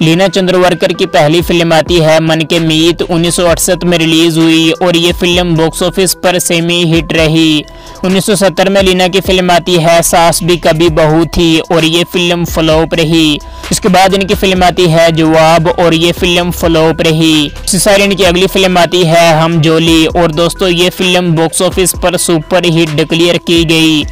लीना चंद्रवरकर की पहली फ़िल्म आती है मन के मीत, उन्नीस में रिलीज़ हुई और ये फ़िल्म बॉक्स ऑफ़िस पर सेमी हिट रही। 1970 में लीना की फ़िल्म आती है सास भी कभी बहू थी और ये फ़िल्म फ्लॉप रही। इसके बाद इनकी फ़िल्म आती है जवाब और ये फ़िल्म फ्लॉप रही। इसी इनकी अगली फ़िल्म आती है हम जोली और दोस्तों ये फ़िल्म बॉक्स ऑफ़िस पर सुपर हिट डिक्लेयर की गई।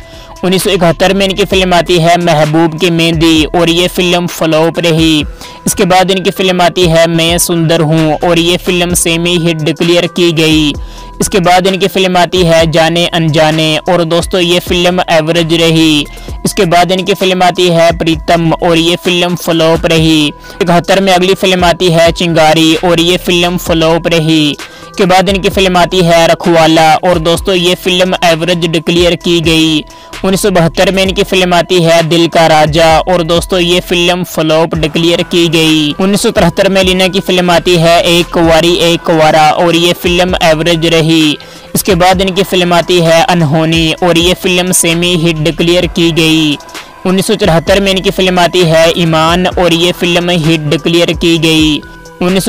1971 में इनकी फ़िल्म आती है महबूब की मेहंदी और ये फ़िल्म फ्लॉप रही। इसके बाद इनकी फ़िल्म आती है मैं सुंदर हूँ और ये फ़िल्म सेमी हिट डिक्लेयर की गई। इसके बाद इनकी फ़िल्म आती है जाने अनजाने और दोस्तों ये फ़िल्म एवरेज रही। इसके बाद इनकी फ़िल्म आती है प्रीतम और ये फ़िल्म फ्लॉप रही। इकहत्तर में अगली फ़िल्म आती है चिंगारी और ये फ़िल्म फ्लॉप रही। के बाद इनकी फ़िल्म आती है रखवाला और दोस्तों ये फ़िल्म एवरेज डिक्लेयर की गई। उन्नीस सौ बहत्तर में इनकी फ़िल्म आती है दिल का राजा, और दोस्तों, ये फ़िल्म फ्लॉप डिक्लेयर की गई। उन्नीस सौ तिहत्तर में लीना की फ़िल्म आती है एक कुवारी एक कुवारा और ये फ़िल्म एवरेज रही। इसके बाद इनकी फ़िल्म आती है अनहोनी, और ये फ़िल्म सेमी हिट डिक्लेयर की गई। उन्नीस में इनकी फ़िल्म आती है ईमान, और ये फ़िल्म हिट डिक्लेयर की गई। उन्नीस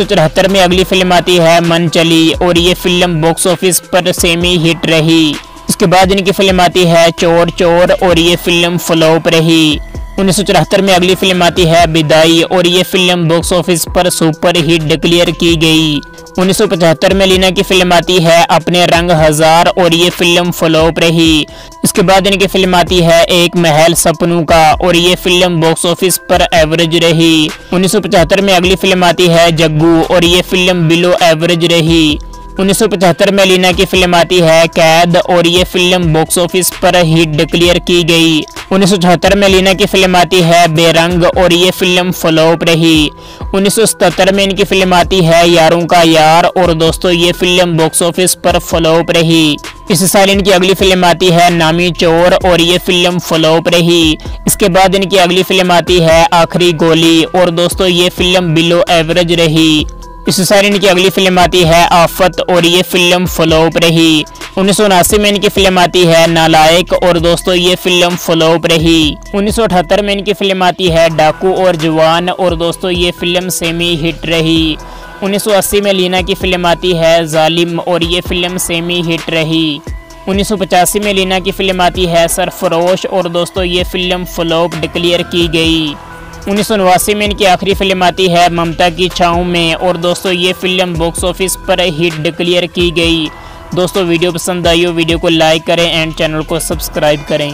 में अगली फ़िल्म आती है मन चली और ये फ़िल्म बॉक्स ऑफ़िस पर सेमी हिट रही। इसके बाद इनकी फ़िल्म आती है चोर चोर, और ये फ़िल्म फ्लॉप रही। उन्नीस सौ चौहत्तर में अगली फ़िल्म आती है विदाई और ये फ़िल्म बॉक्स ऑफ़िस पर सुपर हिट डिक्लेयर की गई। 1975 में लीना की फ़िल्म आती है अपने रंग हज़ार, और ये फ़िल्म फ्लॉप रही। इसके बाद इनकी फ़िल्म आती है एक महल सपनों का, और ये फ़िल्म बॉक्स ऑफ़िस पर एवरेज रही। 1975 में अगली फ़िल्म आती है जग्गू, और ये फ़िल्म बिलो एवरेज रही। 1975 में लीना की फ़िल्म आती है कैद और ये फ़िल्म बॉक्स ऑफ़िस पर हिट डिक्लेयर की गई। उन्नीस में लीना की फ़िल्म आती है बेरंग और ये फ़िल्म फ्लॉप रही। उन्नीस सौ सतहत्तर में इनकी फ़िल्म आती है यारों का यार और दोस्तों, ये फ़िल्म बॉक्स ऑफ़िस पर फ्लॉप रही। इस साल इनकी अगली फ़िल्म आती है नामी चोर और ये फ़िल्म फ्लॉप रही। इसके बाद इनकी अगली फ़िल्म आती है आखिरी गोली और दोस्तों, ये फ़िल्म बिलो एवरेज रही। इस साल इनकी अगली फ़िल्म आती है आफत और ये फ़िल्म फ्लॉप रही उन्नीस सौ उनासी में इनकी फ़िल्म आती है नालायक और दोस्तों ये फ़िल्म फ्लॉप रही उन्नीस सौ अठहत्तर में इनकी फ़िल्म आती है डाकू और जवान और दोस्तों ये फ़िल्म सेमी हिट रही। 1980 में लीना की फ़िल्म आती है जालिम और ये फ़िल्म सेमी हिट रही। उन्नीस सौ पचासी में लीना की फ़िल्म आती है सरफरोश और दोस्तों ये फ़िल्म फ्लॉप डिक्लेयर की गई। उन्नीस सौ नवासी में इनकी आखिरी फ़िल्म आती है ममता की छाँव में, और दोस्तों ये फ़िल्म बॉक्स ऑफ़िस पर हिट डिक्लेयर की गई। दोस्तों, वीडियो पसंद आई हो, वीडियो को लाइक करें एंड चैनल को सब्सक्राइब करें।